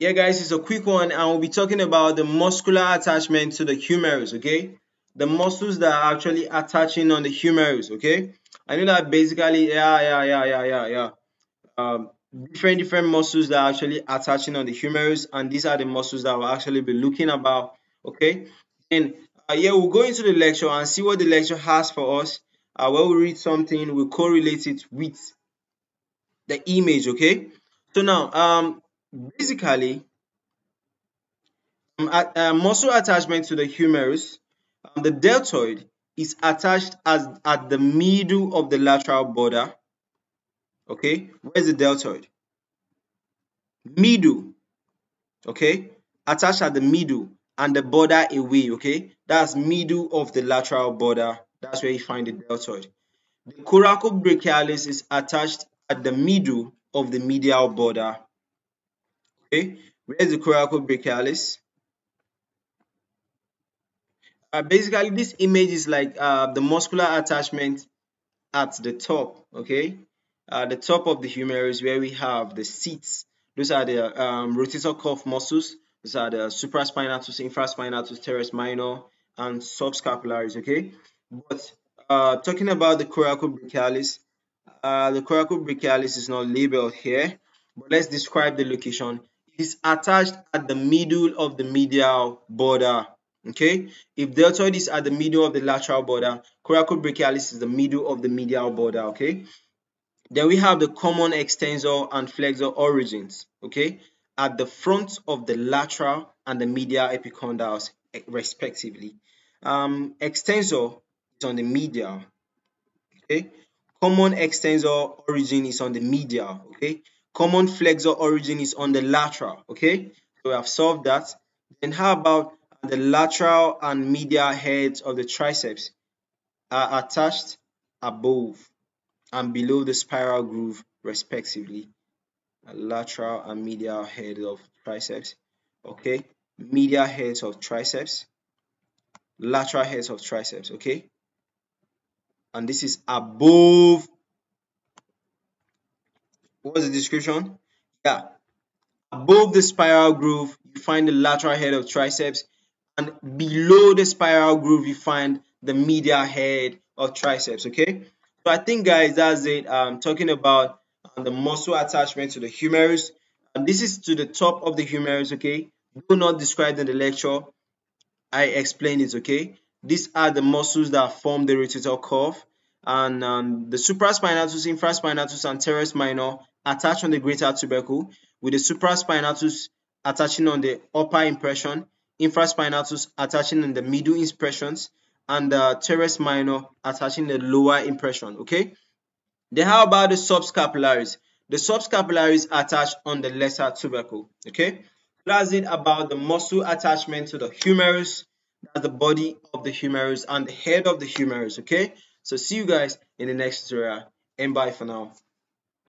Yeah, guys, it's a quick one, and we'll be talking about the muscular attachment to the humerus, okay? The muscles that are actually attaching on the humerus, okay? I know that basically, yeah, yeah, yeah, yeah, yeah, yeah. Um, different different muscles that are actually attaching on the humerus, and these are the muscles that we'll actually be looking about, okay? And uh, yeah, we'll go into the lecture and see what the lecture has for us. Uh, when we read something, we correlate it with the image, okay? So now, um, basically, um, muscle attachment to the humerus, um, the deltoid is attached as at the middle of the lateral border. Okay, where's the deltoid? Middle. Okay, attached at the middle and the border away. Okay, that's middle of the lateral border. That's where you find the deltoid. The coracobrachialis is attached at the middle of the medial border. Okay, where's the coracobrachialis? Uh, basically, this image is like uh, the muscular attachment at the top. Okay, uh, the top of the humerus where we have the seats. Those are the um, rotator cuff muscles. Those are the supraspinatus, infraspinatus, teres minor, and subscapularis. Okay, but uh, talking about the coracobrachialis, uh, the coracobrachialis is not labeled here, but let's describe the location. Is attached at the middle of the medial border. Okay, if deltoid is at the middle of the lateral border, coracobrachialis is the middle of the medial border. Okay, then we have the common extensor and flexor origins. Okay, at the front of the lateral and the medial epicondyles, respectively. Um, extensor is on the medial. Okay, Common extensor origin is on the medial, okay? Common flexor origin is on the lateral, okay? So we have solved that. Then how about the lateral and medial heads of the triceps are attached above and below the spiral groove respectively. A lateral and medial head of triceps, okay? Medial heads of triceps, lateral heads of triceps, okay? and this is above what's the description? Yeah. Above the spiral groove you find the lateral head of triceps and below the spiral groove you find the medial head of triceps okay? So i think guys that's it. I'm talking about um, the muscle attachment to the humerus. And this is to the top of the humerus okay? Do not describe in the lecture. I explained it okay? These are the muscles that form the rotator cuff and um, the supraspinatus, infraspinatus, and teres minor attach on the greater tubercle, with the supraspinatus attaching on the upper impression, infraspinatus attaching in the middle impressions, and the teres minor attaching the lower impression. Okay. Then how about the subscapularis? The subscapularis attach on the lesser tubercle. Okay. That's it about the muscle attachment to the humerus, that's the body of the humerus and the head of the humerus. Okay. So see you guys in the next tutorial and bye for now.